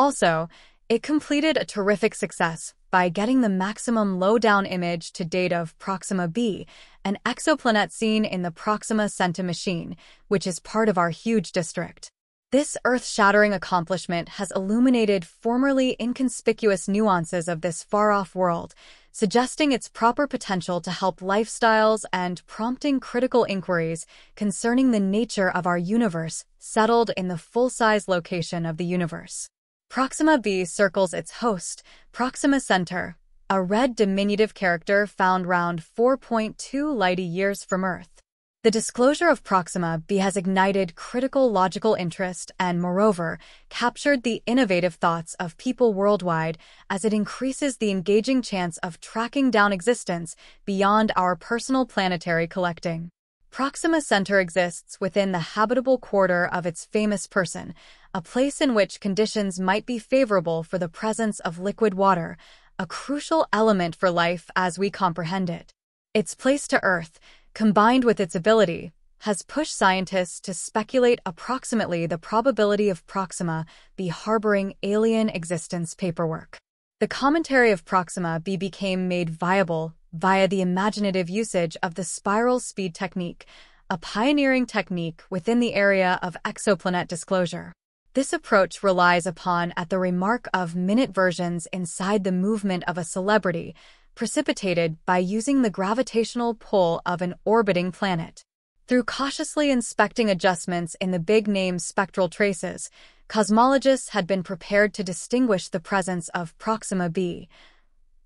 Also, it completed a terrific success by getting the maximum low-down image to date of Proxima b, an exoplanet seen in the Proxima Centa machine, which is part of our huge district. This earth-shattering accomplishment has illuminated formerly inconspicuous nuances of this far-off world, suggesting its proper potential to help lifestyles and prompting critical inquiries concerning the nature of our universe settled in the full-size location of the universe. Proxima b circles its host, Proxima Centaur, a red diminutive character found round 4.2 light-years from Earth. The disclosure of Proxima b has ignited critical logical interest and, moreover, captured the innovative thoughts of people worldwide as it increases the engaging chance of tracking down existence beyond our personal planetary collecting. Proxima Center exists within the habitable quarter of its famous person, a place in which conditions might be favorable for the presence of liquid water, a crucial element for life as we comprehend it. Its place to Earth, combined with its ability, has pushed scientists to speculate approximately the probability of Proxima b harboring alien existence paperwork. The commentary of Proxima b became made viable via the imaginative usage of the spiral speed technique, a pioneering technique within the area of exoplanet disclosure. This approach relies upon at the remark of minute versions inside the movement of a celebrity, precipitated by using the gravitational pull of an orbiting planet. Through cautiously inspecting adjustments in the big name spectral traces, cosmologists had been prepared to distinguish the presence of Proxima b.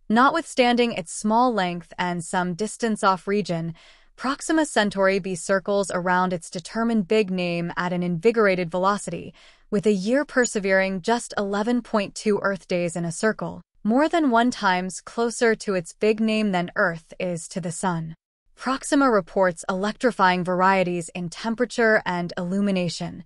Notwithstanding its small length and some distance off region, Proxima Centauri b circles around its determined big name at an invigorated velocity, with a year persevering just 11.2 Earth days in a circle more than one times closer to its big name than Earth is to the Sun. Proxima reports electrifying varieties in temperature and illumination.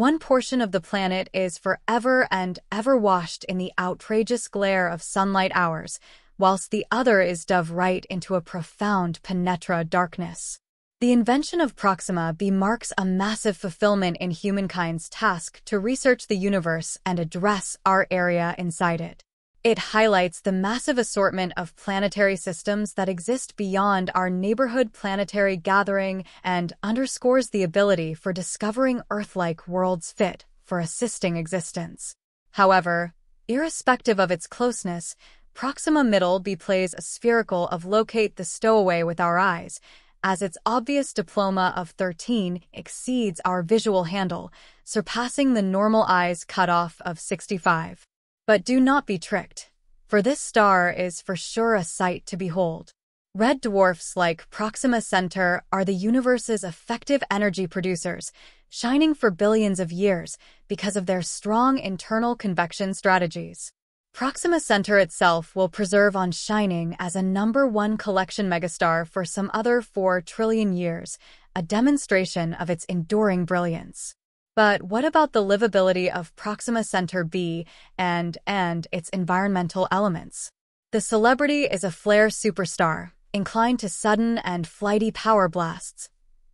One portion of the planet is forever and ever washed in the outrageous glare of sunlight hours, whilst the other is dove right into a profound penetra darkness. The invention of Proxima b marks a massive fulfillment in humankind's task to research the universe and address our area inside it. It highlights the massive assortment of planetary systems that exist beyond our neighborhood planetary gathering and underscores the ability for discovering Earth-like worlds fit for assisting existence. However, irrespective of its closeness, Proxima Middle B plays a spherical of locate the stowaway with our eyes, as its obvious diploma of 13 exceeds our visual handle, surpassing the normal eye's cutoff of 65. But do not be tricked, for this star is for sure a sight to behold. Red dwarfs like Proxima Centaur are the universe's effective energy producers, shining for billions of years because of their strong internal convection strategies. Proxima Centaur itself will preserve on shining as a number one collection megastar for some other 4 trillion years, a demonstration of its enduring brilliance. But what about the livability of Proxima Centaur b and, and its environmental elements? The celebrity is a flare superstar, inclined to sudden and flighty power blasts.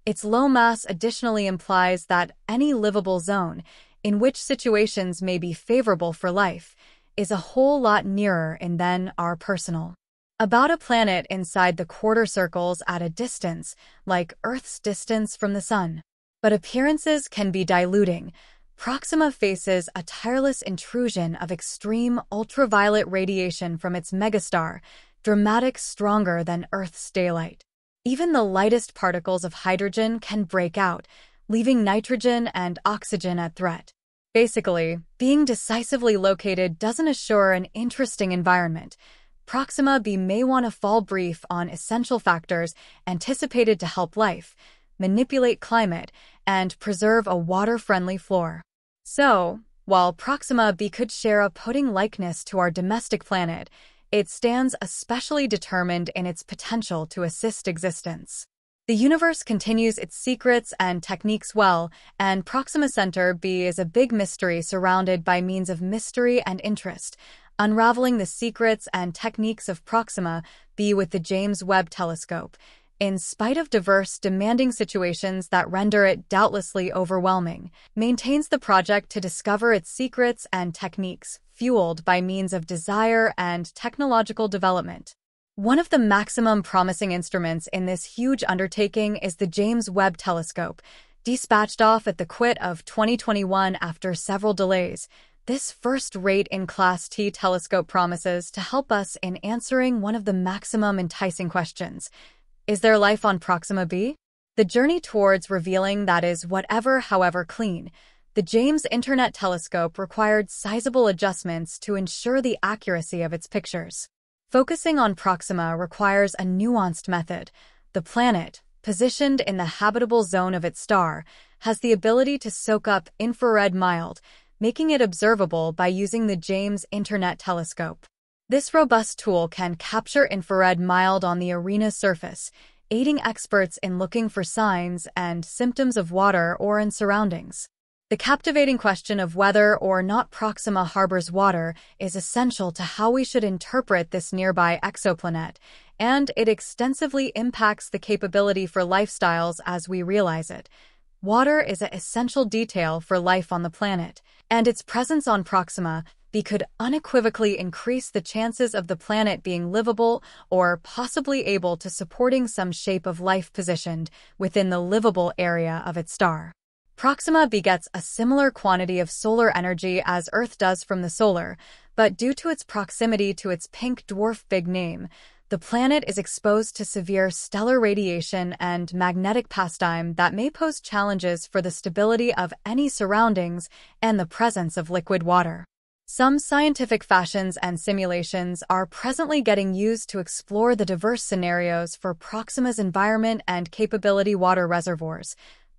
Its low mass additionally implies that any livable zone, in which situations may be favorable for life, is a whole lot nearer in than our personal. About a planet inside the quarter circles at a distance, like Earth's distance from the Sun. But appearances can be diluting. Proxima faces a tireless intrusion of extreme ultraviolet radiation from its megastar, dramatic stronger than Earth's daylight. Even the lightest particles of hydrogen can break out, leaving nitrogen and oxygen at threat. Basically, being decisively located doesn't assure an interesting environment. Proxima b may want to fall brief on essential factors anticipated to help life, manipulate climate, and preserve a water-friendly floor. So, while Proxima b could share a pudding likeness to our domestic planet, it stands especially determined in its potential to assist existence. The universe continues its secrets and techniques well, and Proxima Centaur b is a big mystery surrounded by means of mystery and interest, unraveling the secrets and techniques of Proxima b with the James Webb Telescope, in spite of diverse, demanding situations that render it doubtlessly overwhelming, maintains the project to discover its secrets and techniques, fueled by means of desire and technological development. One of the maximum promising instruments in this huge undertaking is the James Webb Telescope, dispatched off at the quit of 2021 after several delays. This first-rate in Class T telescope promises to help us in answering one of the maximum enticing questions. Is there life on Proxima b? The journey towards revealing that is whatever, however clean. The James Internet Telescope required sizable adjustments to ensure the accuracy of its pictures. Focusing on Proxima requires a nuanced method. The planet, positioned in the habitable zone of its star, has the ability to soak up infrared mild, making it observable by using the James Internet Telescope. This robust tool can capture infrared mild on the arena surface, aiding experts in looking for signs and symptoms of water or in surroundings. The captivating question of whether or not Proxima harbors water is essential to how we should interpret this nearby exoplanet, and it extensively impacts the capability for lifestyles as we realize it. Water is an essential detail for life on the planet, and its presence on Proxima B could unequivocally increase the chances of the planet being livable or possibly able to supporting some shape of life positioned within the livable area of its star. Proxima begets a similar quantity of solar energy as Earth does from the solar, but due to its proximity to its pink dwarf big name, the planet is exposed to severe stellar radiation and magnetic pastime that may pose challenges for the stability of any surroundings and the presence of liquid water. Some scientific fashions and simulations are presently getting used to explore the diverse scenarios for Proxima's environment and capability water reservoirs.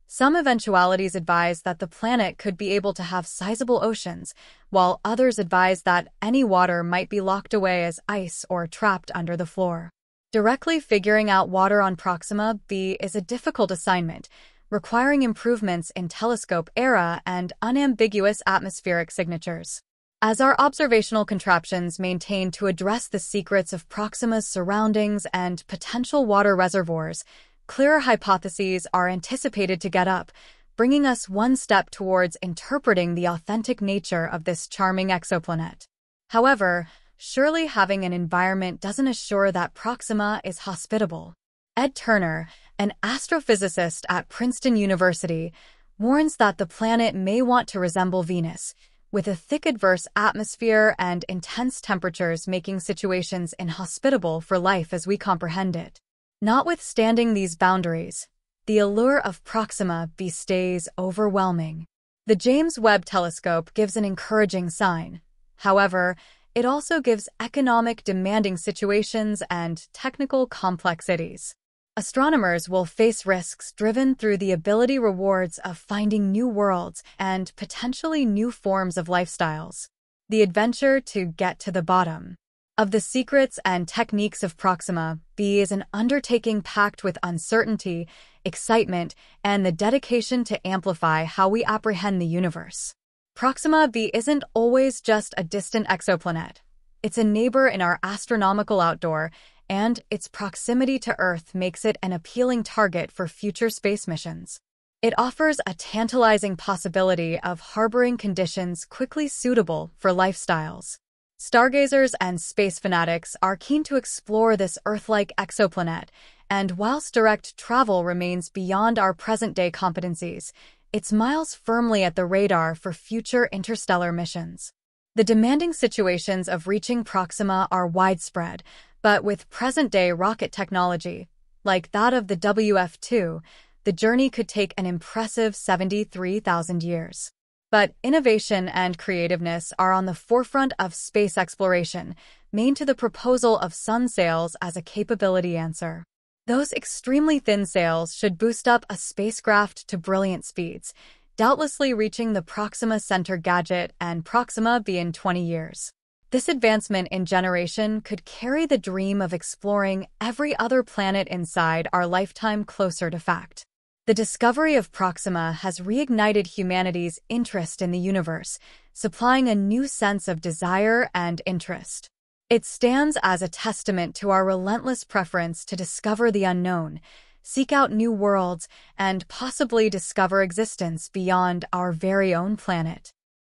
Some eventualities advise that the planet could be able to have sizable oceans, while others advise that any water might be locked away as ice or trapped under the floor. Directly figuring out water on Proxima b is a difficult assignment, requiring improvements in telescope era and unambiguous atmospheric signatures. As our observational contraptions maintain to address the secrets of Proxima's surroundings and potential water reservoirs, clearer hypotheses are anticipated to get up, bringing us one step towards interpreting the authentic nature of this charming exoplanet. However, surely having an environment doesn't assure that Proxima is hospitable. Ed Turner, an astrophysicist at Princeton University, warns that the planet may want to resemble Venus, with a thick adverse atmosphere and intense temperatures making situations inhospitable for life as we comprehend it. Notwithstanding these boundaries, the allure of Proxima b stays overwhelming. The James Webb Telescope gives an encouraging sign. However, it also gives economic demanding situations and technical complexities. Astronomers will face risks driven through the ability rewards of finding new worlds and potentially new forms of lifestyles. The adventure to get to the bottom of the secrets and techniques of Proxima B is an undertaking packed with uncertainty, excitement, and the dedication to amplify how we apprehend the universe. Proxima b isn't always just a distant exoplanet. It's a neighbor in our astronomical outdoor and its proximity to Earth makes it an appealing target for future space missions. It offers a tantalizing possibility of harboring conditions quickly suitable for lifestyles. Stargazers and space fanatics are keen to explore this Earth-like exoplanet, and whilst direct travel remains beyond our present-day competencies, it's miles firmly at the radar for future interstellar missions. The demanding situations of reaching Proxima are widespread, but with present-day rocket technology, like that of the WF-2, the journey could take an impressive 73,000 years. But innovation and creativeness are on the forefront of space exploration, main to the proposal of sun sails as a capability answer. Those extremely thin sails should boost up a spacecraft to brilliant speeds, doubtlessly reaching the Proxima Center gadget and Proxima B in 20 years. This advancement in generation could carry the dream of exploring every other planet inside our lifetime closer to fact. The discovery of Proxima has reignited humanity's interest in the universe, supplying a new sense of desire and interest. It stands as a testament to our relentless preference to discover the unknown, seek out new worlds, and possibly discover existence beyond our very own planet.